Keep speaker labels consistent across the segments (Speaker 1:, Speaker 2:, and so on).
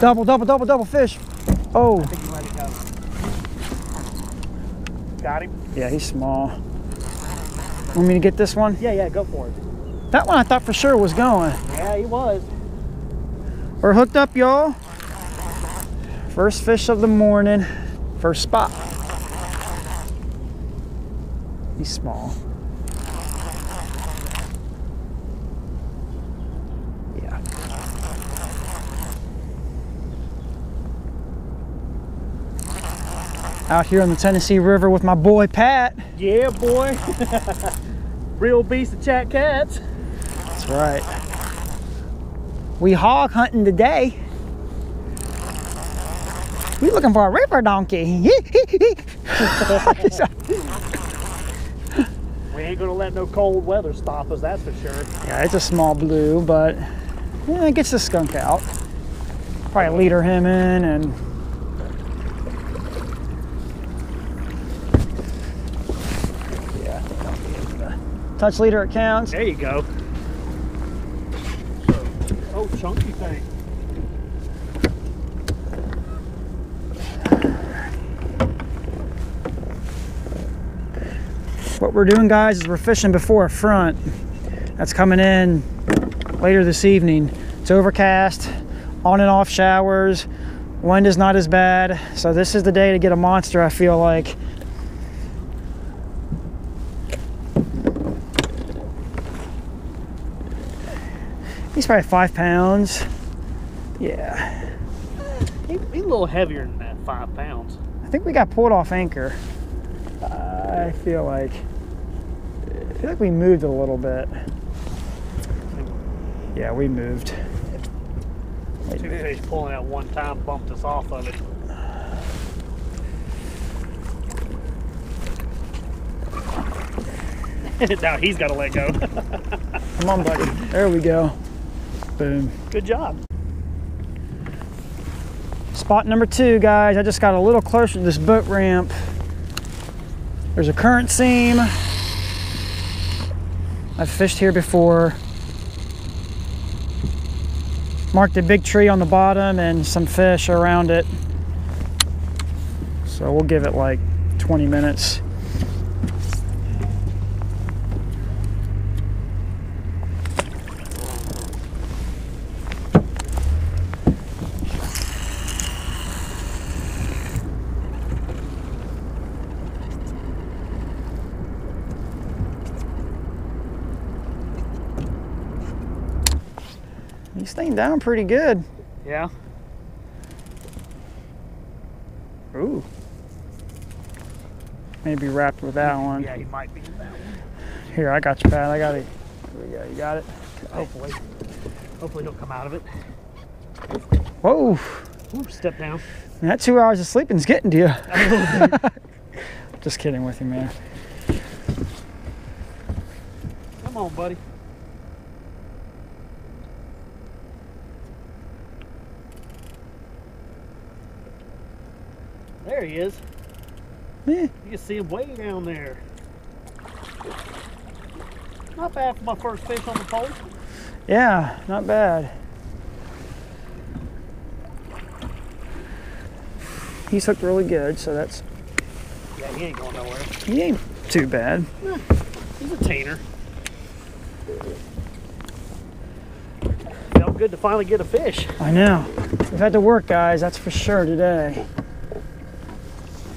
Speaker 1: Double, double, double, double fish. Oh,
Speaker 2: I think you let it go. Got him?
Speaker 1: yeah, he's small. Want me to get this one?
Speaker 2: Yeah, yeah, go for it.
Speaker 1: That one I thought for sure was going.
Speaker 2: Yeah, he was.
Speaker 1: We're hooked up, y'all. First fish of the morning. First spot. He's small. Out here on the Tennessee River with my boy Pat.
Speaker 2: Yeah, boy. Reel Beast of Chatt Cats.
Speaker 1: That's right. We hog hunting today. We looking for a river donkey.
Speaker 2: We ain't gonna let no cold weather stop us, that's for sure.
Speaker 1: yeah, it's a small blue, but yeah, it gets the skunk out. Probably leader him in and yeah, I think I'll be able to touch leader it counts.
Speaker 2: There you go. Oh, chunky thing.
Speaker 1: What we're doing, guys, is we're fishing before a front that's coming in later this evening. It's overcast, on and off showers, wind is not as bad. So this is the day to get a monster, I feel like. He's probably five pounds. Yeah.
Speaker 2: He, he's a little heavier than that, five pounds.
Speaker 1: I think we got pulled off anchor. I feel like I feel like we moved a little bit. Yeah, we moved.
Speaker 2: Two fish pulling at one time bumped us off of it. now he's got to let go.
Speaker 1: Come on, buddy. There we go. Boom.
Speaker 2: Good job.
Speaker 1: Spot number two, guys. I just got a little closer to this boat ramp. There's a current seam. I've fished here before. Marked a big tree on the bottom and some fish around it. So we'll give it like 20 minutes. Staying down pretty good.
Speaker 2: Yeah.
Speaker 1: Ooh. Maybe wrapped with that one.
Speaker 2: Yeah, he might be that one.
Speaker 1: Here, I got you, Pat. I got it. Here we go. You got it.
Speaker 2: Hopefully. Hopefully he'll come out of it.
Speaker 1: Whoa.
Speaker 2: Ooh, step down.
Speaker 1: That two hours of sleeping is getting to you.
Speaker 2: A little bit.
Speaker 1: Just kidding with you, man.
Speaker 2: Come on, buddy. There he is.
Speaker 1: Eh,
Speaker 2: You can see him way down there. Not bad for my first fish on the pole.
Speaker 1: yeah, not bad. He's hooked really good, so that's
Speaker 2: Yeah, he ain't going nowhere.
Speaker 1: he ain't too bad.
Speaker 2: He's a tainer. Felt good to finally get a fish.
Speaker 1: I know. We've had to work, guys. That's for sure today.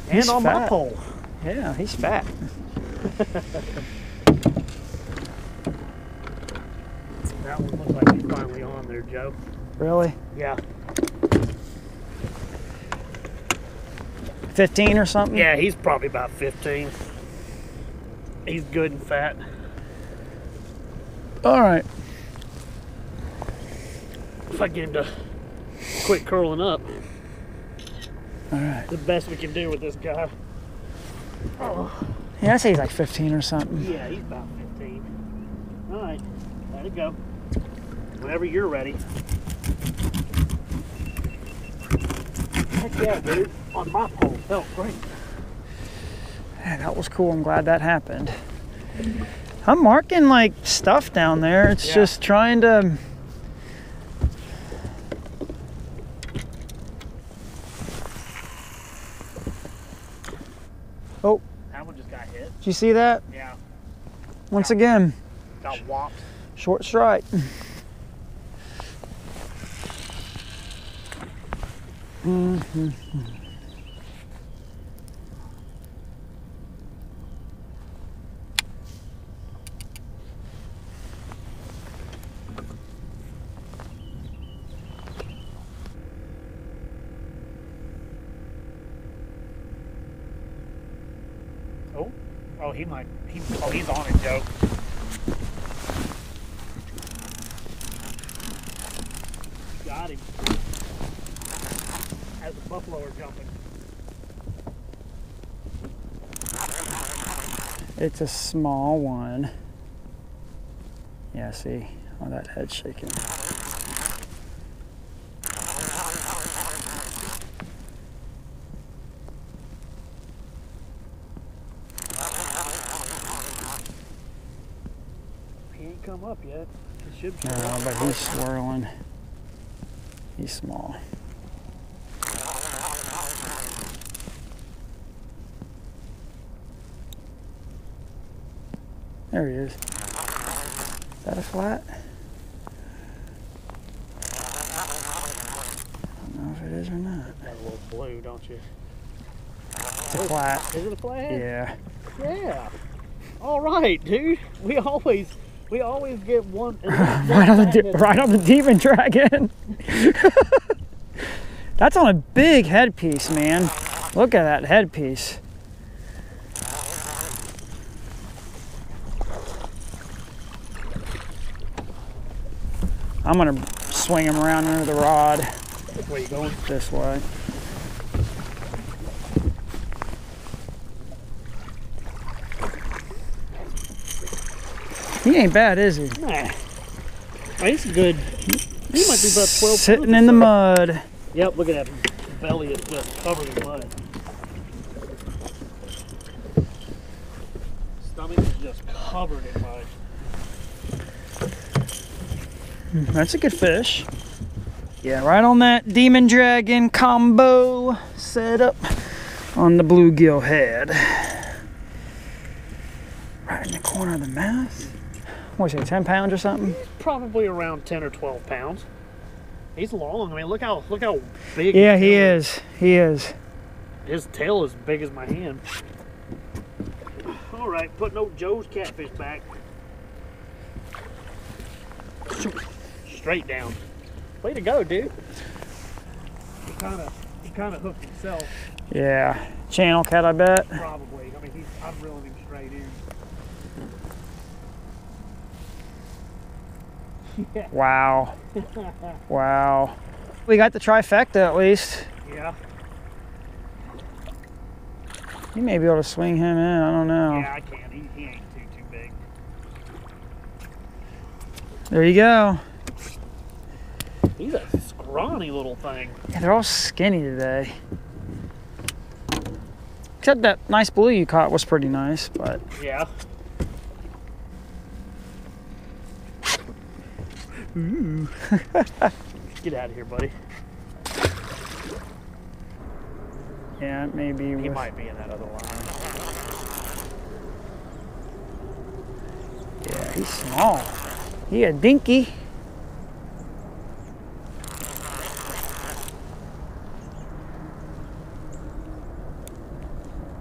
Speaker 2: And
Speaker 1: He's
Speaker 2: on my pole.
Speaker 1: Yeah, he's hmm. fat.
Speaker 2: That one looks like he's finally on there, Joe.
Speaker 1: Really?
Speaker 2: Yeah.
Speaker 1: 15 or something?
Speaker 2: Yeah, he's probably about 15. He's good and fat.
Speaker 1: All right.
Speaker 2: If I get him to quit curling up,
Speaker 1: All right.
Speaker 2: the best we can do with this guy. Oh,
Speaker 1: Yeah, I say he's like 15 or something.
Speaker 2: yeah, he's about 15. All right, let it go. Whenever you're ready. Heck yeah, dude. On my pole, felt great.
Speaker 1: Man, that was cool. I'm glad that happened. I'm marking like stuff down there. It's
Speaker 2: Yeah.
Speaker 1: just trying to. Oh.
Speaker 2: That one just got hit.
Speaker 1: Did you see that?
Speaker 2: Yeah.
Speaker 1: Once again,
Speaker 2: Got whopped.
Speaker 1: short strike. Mhm.
Speaker 2: Oh. Oh, he might. He, oh, he's on it, Joe. Got him. As the buffalo are jumping.
Speaker 1: It's a small one. Yeah, see? Oh, that head shaking.
Speaker 2: Come up yet. He should show
Speaker 1: No, but he's swirling. He's small. There he is. Is that a flat? I don't know if it is or not.
Speaker 2: Got a little blue, don't you?
Speaker 1: It's a flat.
Speaker 2: Is it a flat?
Speaker 1: Yeah.
Speaker 2: Yeah. All right, dude. We always we always get one. at least one
Speaker 1: right on the de- right on the demon dragon. That's on a big headpiece, man. Look at that headpiece. I'm gonna swing him around under the rod
Speaker 2: Where you going?
Speaker 1: this way. He ain't bad, is he?
Speaker 2: Nah. Oh, he's good. He might be about 12
Speaker 1: Sitting in the mud.
Speaker 2: Yep, look at that belly is just covered in mud. Stomach is just covered in mud.
Speaker 1: Hmm, that's a good fish. Yeah, right on that demon dragon combo setup on the bluegill head. Right in the corner of the mouth. What is it, 10 pounds or something?
Speaker 2: Probably around 10 or 12 pounds. He's long. I mean, look how look how big.
Speaker 1: Yeah, he
Speaker 2: tail
Speaker 1: is. He is.
Speaker 2: His tail is big as my hand. All right, putting old Joe's catfish back. Straight down. Way to go, dude. He kind of he kind of hooked himself,
Speaker 1: Yeah. Channel cat, I bet.
Speaker 2: probably. I mean, he's I'm reeling him straight in. Yeah.
Speaker 1: Wow. Wow. We got the trifecta at least.
Speaker 2: Yeah.
Speaker 1: You may be able to swing him in. I don't know.
Speaker 2: Yeah, I can. He, he ain't too too big.
Speaker 1: There you go.
Speaker 2: He's a scrawny little thing.
Speaker 1: Yeah, they're all skinny today. Except that nice blue you caught was pretty nice, but
Speaker 2: Yeah. Ooh. Mmm. Get out of here, buddy.
Speaker 1: yeah, maybe
Speaker 2: He
Speaker 1: with,
Speaker 2: might be in that other line.
Speaker 1: yeah, he's small. He a dinky.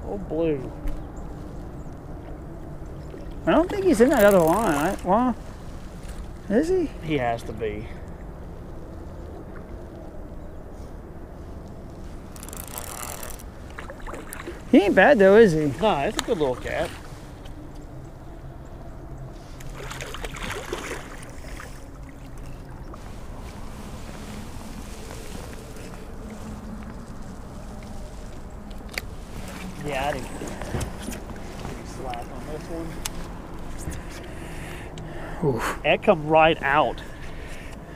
Speaker 2: Oh, blue.
Speaker 1: I don't think he's in that other line. I, well, is he?
Speaker 2: He has to be.
Speaker 1: He ain't bad though, is he?
Speaker 2: Nah, it's a good little cat. Yeah, I didn't. Slap on this one.
Speaker 1: Oof.
Speaker 2: That come right out.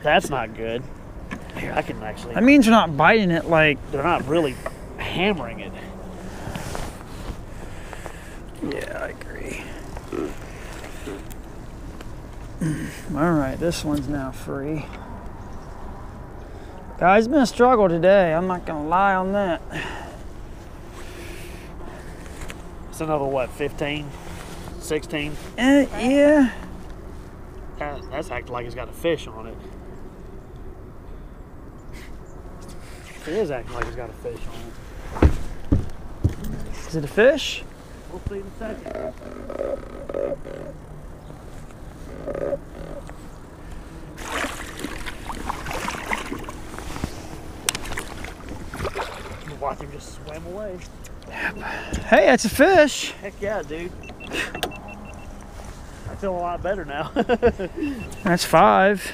Speaker 2: That's not good. Here, I can actually.
Speaker 1: That means you're not biting it like.
Speaker 2: they're not really hammering it.
Speaker 1: Yeah, I agree. All right, this one's now free. Guys, it's been a struggle today. I'm not gonna lie on that.
Speaker 2: It's another what, 15, 16?
Speaker 1: Eh, yeah.
Speaker 2: That, that's acting like it's got a fish on it. It is acting like it's got a fish on it.
Speaker 1: Is it a fish?
Speaker 2: We'll see in a second. Watch him just swim away.
Speaker 1: Hey, that's a fish.
Speaker 2: Heck yeah, dude. I feel a lot better now.
Speaker 1: That's five.